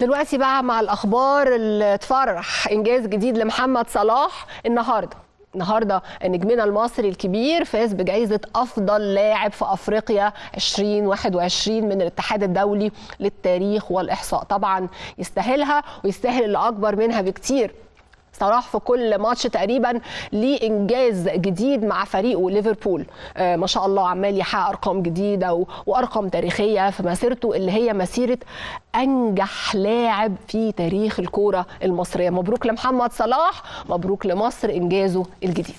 دلوقتي بقى مع الأخبار اللي تفرح إنجاز جديد لمحمد صلاح النهارده. النهارده نجمنا المصري الكبير فاز بجائزه أفضل لاعب في أفريقيا 2021 من الاتحاد الدولي للتاريخ والإحصاء. طبعا يستاهلها ويستاهل اللي اكبر منها بكتير. صلاح في كل ماتش تقريبا ليه انجاز جديد مع فريقه ليفربول آه ما شاء الله عمال يحقق أرقام جديدة. وأرقام تاريخية في مسيرته اللي هي مسيرة أنجح لاعب في تاريخ الكورة المصرية مبروك لمحمد صلاح مبروك لمصر إنجازه الجديد